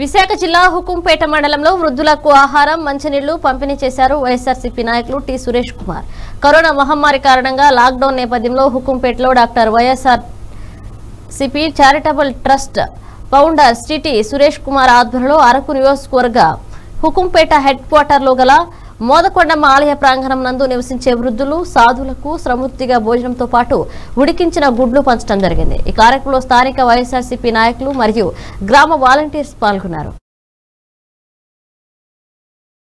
విశాఖ జిల్లా హుకుంపేట మండలంలో వృద్ధులకు ఆహారం మంచినీళ్ళు పంపిణీ చేశారు వైఎస్ఆర్సీపీ నాయకులు టి సురేష్ కుమార్. కరోనా మహమ్మారి కారణంగా లాక్డౌన్ నేపథ్యంలో హుకుంపేటలో doctor YSR CP charitable trust founder city Suresh Kumar ఆధ్వర్యంలో అరకు నియోజకవర్గ హుకుంపేట హెడ్ క్వార్టర్లో గల మోదకొండమ్మ ఆలయ ప్రాంగణం నందు నివసించే వృద్ధులు సాధులకు సమృద్ధిగా భోజనంతో పాటు ఉడికించిన గుడ్లు పంచడం జరిగింది. ఈ కార్యక్రమంలో స్థానిక వైఎస్ఆర్సీపీ నాయకులు మరియు గ్రామ వాలంటీర్స్ పాల్గొన్నారు.